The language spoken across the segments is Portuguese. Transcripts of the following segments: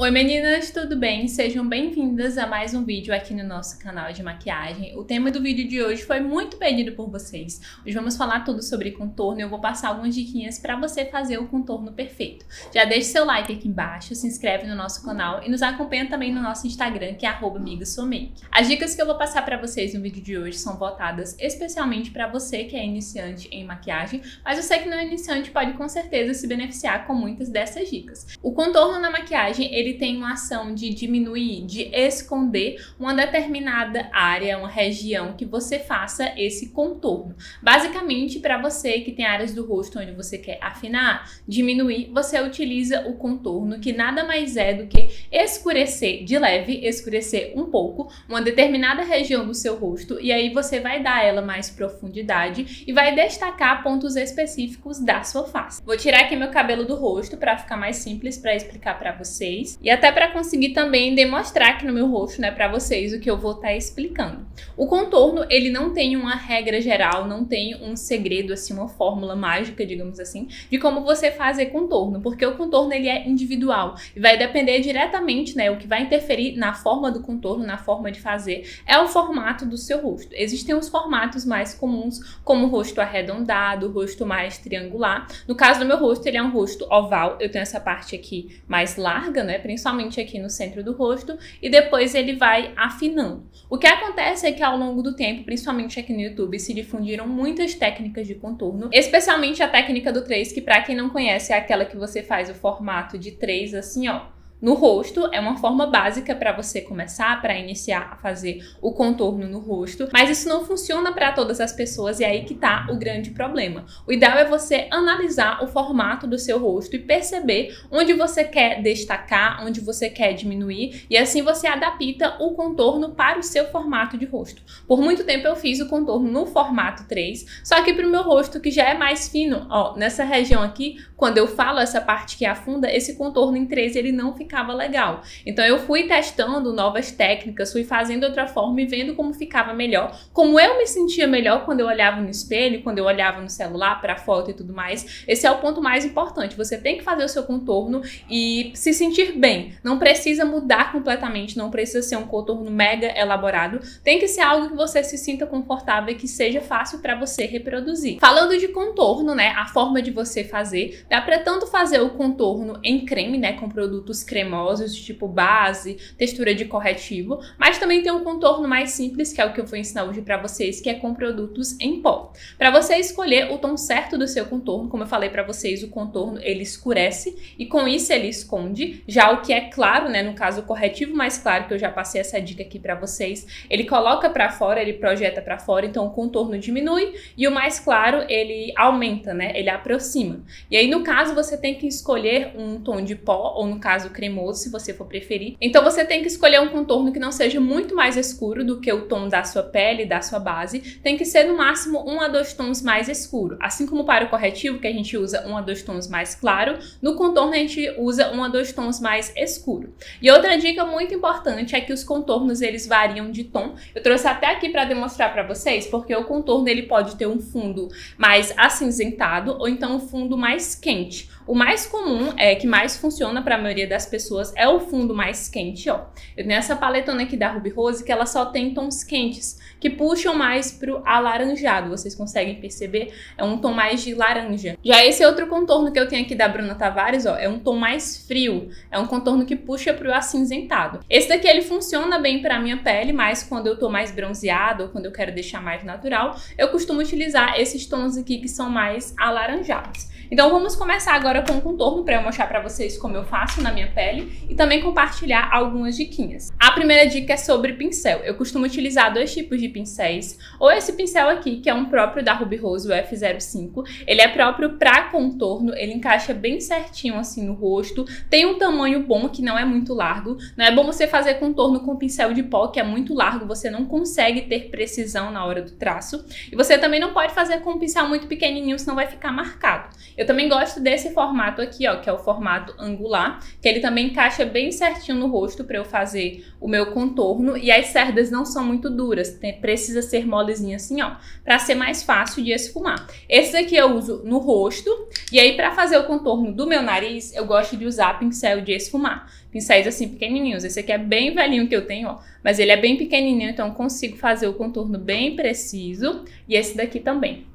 Oi meninas, tudo bem? Sejam bem-vindas a mais um vídeo aqui no nosso canal de maquiagem. O tema do vídeo de hoje foi muito pedido por vocês. Hoje vamos falar tudo sobre contorno e eu vou passar algumas diquinhas para você fazer o contorno perfeito. Já deixe seu like aqui embaixo, se inscreve no nosso canal e nos acompanha também no nosso Instagram, que é @amigasomake. As dicas que eu vou passar para vocês no vídeo de hoje são voltadas especialmente para você que é iniciante em maquiagem, mas você que não é iniciante pode com certeza se beneficiar com muitas dessas dicas. O contorno na maquiagem, ele ele tem uma ação de diminuir, de esconder uma determinada área, uma região que você faça esse contorno. Basicamente, para você que tem áreas do rosto onde você quer afinar, diminuir, você utiliza o contorno, que nada mais é do que escurecer de leve, escurecer um pouco, uma determinada região do seu rosto, e aí você vai dar ela mais profundidade e vai destacar pontos específicos da sua face. Vou tirar aqui meu cabelo do rosto para ficar mais simples para explicar para vocês. E até para conseguir também demonstrar aqui no meu rosto, né, para vocês o que eu vou estar tá explicando. O contorno, ele não tem uma regra geral, não tem um segredo assim, uma fórmula mágica, digamos assim, de como você fazer contorno, porque o contorno ele é individual e vai depender diretamente, né, o que vai interferir na forma do contorno, na forma de fazer, é o formato do seu rosto. Existem os formatos mais comuns, como o rosto arredondado, o rosto mais triangular. No caso do meu rosto, ele é um rosto oval, eu tenho essa parte aqui mais larga, né, principalmente aqui no centro do rosto, e depois ele vai afinando. O que acontece é que ao longo do tempo, principalmente aqui no YouTube, se difundiram muitas técnicas de contorno, especialmente a técnica do 3, que para quem não conhece é aquela que você faz o formato de 3 assim, ó, no rosto. É uma forma básica para você começar, para iniciar a fazer o contorno no rosto, mas isso não funciona para todas as pessoas e é aí que tá o grande problema. O ideal é você analisar o formato do seu rosto e perceber onde você quer destacar, onde você quer diminuir e assim você adapta o contorno para o seu formato de rosto. Por muito tempo eu fiz o contorno no formato 3, só que para o meu rosto que já é mais fino, ó, nessa região aqui, quando eu falo essa parte que afunda, esse contorno em 3 ele não fica ficava legal. Então eu fui testando novas técnicas, fui fazendo outra forma e vendo como ficava melhor, como eu me sentia melhor quando eu olhava no espelho, quando eu olhava no celular para foto e tudo mais. Esse é o ponto mais importante. Você tem que fazer o seu contorno e se sentir bem. Não precisa mudar completamente, não precisa ser um contorno mega elaborado. Tem que ser algo que você se sinta confortável e que seja fácil para você reproduzir. Falando de contorno, né, a forma de você fazer, dá para tanto fazer o contorno em creme, né, com produtos creme cremosos, tipo base, textura de corretivo, mas também tem um contorno mais simples, que é o que eu vou ensinar hoje para vocês, que é com produtos em pó. Para você escolher o tom certo do seu contorno, como eu falei para vocês, o contorno ele escurece e com isso ele esconde. Já o que é claro, né, no caso o corretivo mais claro, que eu já passei essa dica aqui para vocês, ele coloca para fora, ele projeta para fora, então o contorno diminui e o mais claro ele aumenta, né, ele aproxima. E aí no caso você tem que escolher um tom de pó ou no caso creme cremoso, se você for preferir. Então você tem que escolher um contorno que não seja muito mais escuro do que o tom da sua pele, da sua base. Tem que ser no máximo um a dois tons mais escuro. Assim como para o corretivo, que a gente usa um a dois tons mais claro, no contorno a gente usa um a dois tons mais escuro. E outra dica muito importante é que os contornos eles variam de tom. Eu trouxe até aqui para demonstrar para vocês, porque o contorno ele pode ter um fundo mais acinzentado ou então um fundo mais quente. O mais comum, é que mais funciona para a maioria das pessoas, é o fundo mais quente, ó. Eu tenho essa paletona aqui da Ruby Rose que ela só tem tons quentes, que puxam mais pro alaranjado, vocês conseguem perceber? É um tom mais de laranja. Já esse outro contorno que eu tenho aqui da Bruna Tavares, ó, é um tom mais frio, é um contorno que puxa pro acinzentado. Esse daqui ele funciona bem para minha pele, mas quando eu tô mais bronzeado ou quando eu quero deixar mais natural, eu costumo utilizar esses tons aqui que são mais alaranjados. Então vamos começar agora com o contorno para eu mostrar para vocês como eu faço na minha pele e também compartilhar algumas diquinhas. A primeira dica é sobre pincel. Eu costumo utilizar dois tipos de pincéis, ou esse pincel aqui, que é um próprio da Ruby Rose, o F05. Ele é próprio para contorno, ele encaixa bem certinho assim no rosto, tem um tamanho bom que não é muito largo. Não é bom você fazer contorno com pincel de pó, que é muito largo, você não consegue ter precisão na hora do traço. E você também não pode fazer com um pincel muito pequenininho, senão vai ficar marcado. Eu também gosto desse formato aqui, ó, que é o formato angular, que ele também encaixa bem certinho no rosto para eu fazer o meu contorno e as cerdas não são muito duras, tem, precisa ser molezinha assim, ó, para ser mais fácil de esfumar. Esse aqui eu uso no rosto e aí para fazer o contorno do meu nariz, eu gosto de usar pincel de esfumar. Pincéis assim pequenininhos. Esse aqui é bem velhinho que eu tenho, ó, mas ele é bem pequenininho, então consigo fazer o contorno bem preciso e esse daqui também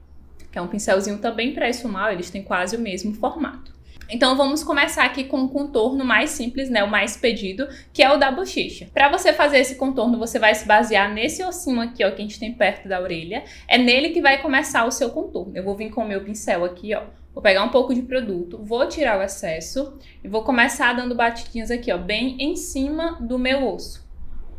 que é um pincelzinho também para esfumar, eles têm quase o mesmo formato. Então vamos começar aqui com o contorno mais simples, né, o mais pedido, que é o da bochecha. Para você fazer esse contorno, você vai se basear nesse ossinho aqui, ó, que a gente tem perto da orelha. É nele que vai começar o seu contorno. Eu vou vir com o meu pincel aqui, ó. Vou pegar um pouco de produto, vou tirar o excesso e vou começar dando batidinhas aqui, ó, bem em cima do meu osso.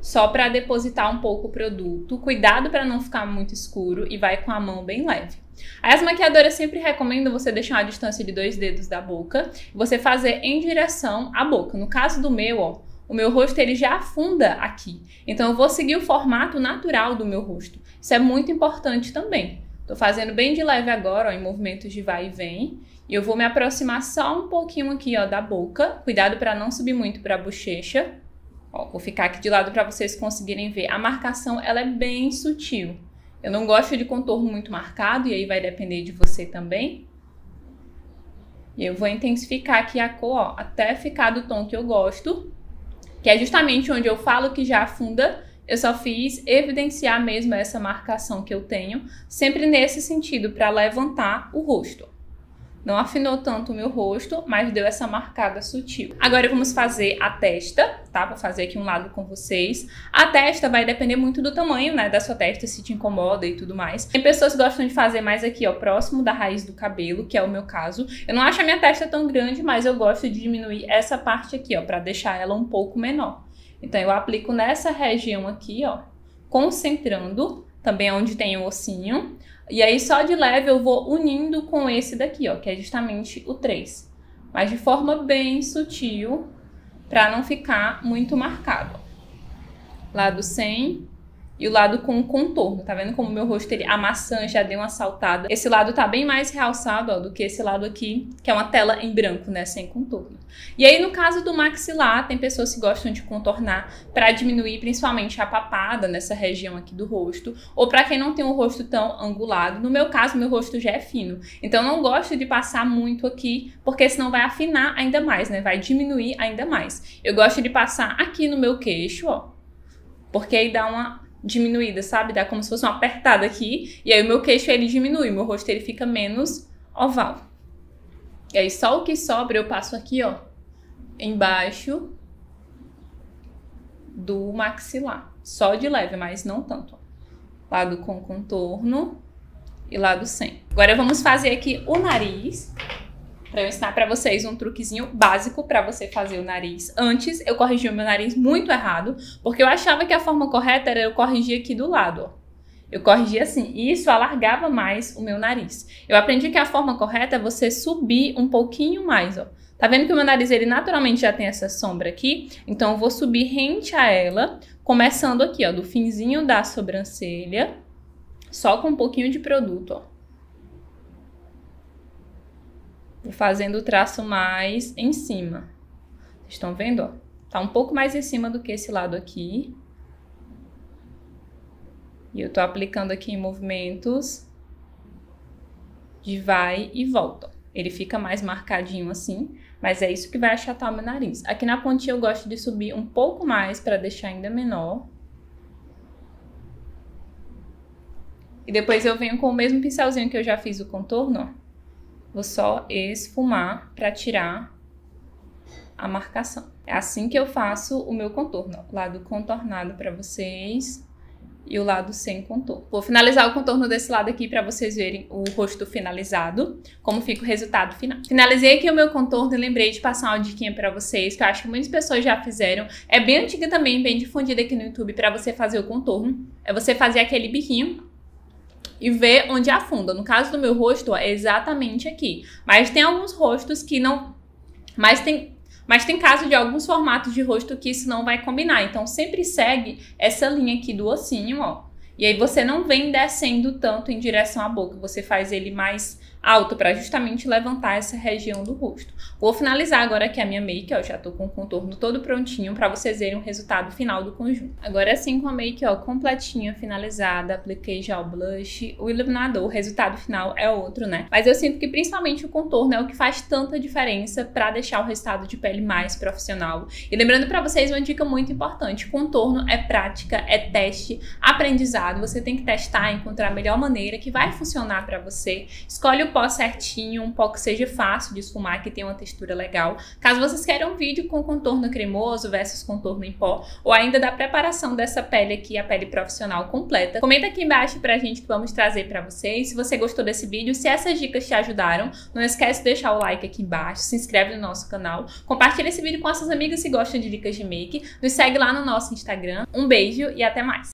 Só para depositar um pouco o produto. Cuidado para não ficar muito escuro e vai com a mão bem leve. As maquiadoras sempre recomendam você deixar uma distância de dois dedos da boca você fazer em direção à boca. No caso do meu, ó, o meu rosto ele já afunda aqui. Então eu vou seguir o formato natural do meu rosto. Isso é muito importante também. Tô fazendo bem de leve agora, ó, em movimentos de vai e vem. E eu vou me aproximar só um pouquinho aqui, ó, da boca. Cuidado para não subir muito para a bochecha. Ó, vou ficar aqui de lado para vocês conseguirem ver. A marcação, ela é bem sutil. Eu não gosto de contorno muito marcado, e aí vai depender de você também. E eu vou intensificar aqui a cor, ó, até ficar do tom que eu gosto, que é justamente onde eu falo que já afunda, eu só fiz evidenciar mesmo essa marcação que eu tenho, sempre nesse sentido, para levantar o rosto. Não afinou tanto o meu rosto, mas deu essa marcada sutil. Agora vamos fazer a testa, tá? Vou fazer aqui um lado com vocês. A testa vai depender muito do tamanho, né, da sua testa, se te incomoda e tudo mais. Tem pessoas que gostam de fazer mais aqui, ó, próximo da raiz do cabelo, que é o meu caso. Eu não acho a minha testa tão grande, mas eu gosto de diminuir essa parte aqui, ó, pra deixar ela um pouco menor. Então eu aplico nessa região aqui, ó, concentrando, também onde tem o ossinho. E aí só de leve eu vou unindo com esse daqui, ó, que é justamente o 3. Mas de forma bem sutil, para não ficar muito marcado. Lado sem e o lado com contorno. Tá vendo como meu rosto, ele, a maçã já deu uma saltada. Esse lado tá bem mais realçado, ó, do que esse lado aqui, que é uma tela em branco, né, sem contorno. E aí, no caso do maxilar, tem pessoas que gostam de contornar para diminuir principalmente a papada nessa região aqui do rosto, ou para quem não tem um rosto tão angulado. No meu caso, meu rosto já é fino. Então, não gosto de passar muito aqui, porque senão vai afinar ainda mais, né, vai diminuir ainda mais. Eu gosto de passar aqui no meu queixo, ó, porque aí dá uma diminuída, sabe? Dá como se fosse uma apertada aqui. E aí o meu queixo ele diminui, meu rosto ele fica menos oval. E aí só o que sobra eu passo aqui, ó, embaixo do maxilar. Só de leve, mas não tanto. Lado com contorno e lado sem. Agora vamos fazer aqui o nariz para eu ensinar para vocês um truquezinho básico para você fazer o nariz. Antes, eu corrigi o meu nariz muito errado, porque eu achava que a forma correta era eu corrigir aqui do lado, ó. Eu corrigi assim, e isso alargava mais o meu nariz. Eu aprendi que a forma correta é você subir um pouquinho mais, ó. Tá vendo que o meu nariz, ele naturalmente já tem essa sombra aqui? Então, eu vou subir rente a ela, começando aqui, ó, do finzinho da sobrancelha, só com um pouquinho de produto, ó. Vou fazendo o traço mais em cima. Vocês estão vendo, ó? Tá um pouco mais em cima do que esse lado aqui. E eu tô aplicando aqui em movimentos de vai e volta. Ele fica mais marcadinho assim, mas é isso que vai achatar o meu nariz. Aqui na pontinha eu gosto de subir um pouco mais para deixar ainda menor. E depois eu venho com o mesmo pincelzinho que eu já fiz o contorno, ó. Vou só esfumar para tirar a marcação. É assim que eu faço o meu contorno. Lado contornado para vocês e o lado sem contorno. Vou finalizar o contorno desse lado aqui para vocês verem o rosto finalizado, como fica o resultado final. Finalizei aqui o meu contorno e lembrei de passar uma diquinha para vocês, que eu acho que muitas pessoas já fizeram. É bem antiga também, bem difundida aqui no YouTube para você fazer o contorno. É você fazer aquele biquinho e ver onde afunda. No caso do meu rosto, ó, é exatamente aqui. Mas tem alguns rostos que não. Mas tem. Mas tem caso de alguns formatos de rosto que isso não vai combinar. Então sempre segue essa linha aqui do ossinho, ó. E aí você não vem descendo tanto em direção à boca, você faz ele mais alto para justamente levantar essa região do rosto. Vou finalizar agora aqui a minha make, ó, já tô com o contorno todo prontinho para vocês verem o resultado final do conjunto. Agora sim com a make, ó, completinha, finalizada, apliquei já o blush, o iluminador, o resultado final é outro, né? Mas eu sinto que principalmente o contorno é o que faz tanta diferença para deixar o resultado de pele mais profissional. E lembrando para vocês uma dica muito importante, contorno é prática, é teste, aprendizado, você tem que testar, encontrar a melhor maneira que vai funcionar para você. Escolhe o pó certinho, um pó que seja fácil de esfumar, que tenha uma textura legal. Caso vocês queiram um vídeo com contorno cremoso versus contorno em pó, ou ainda da preparação dessa pele aqui, a pele profissional completa, comenta aqui embaixo pra gente que vamos trazer para vocês. Se você gostou desse vídeo, se essas dicas te ajudaram, não esquece de deixar o like aqui embaixo, se inscreve no nosso canal, compartilha esse vídeo com suas amigas se gostam de dicas de make, nos segue lá no nosso Instagram. Um beijo e até mais!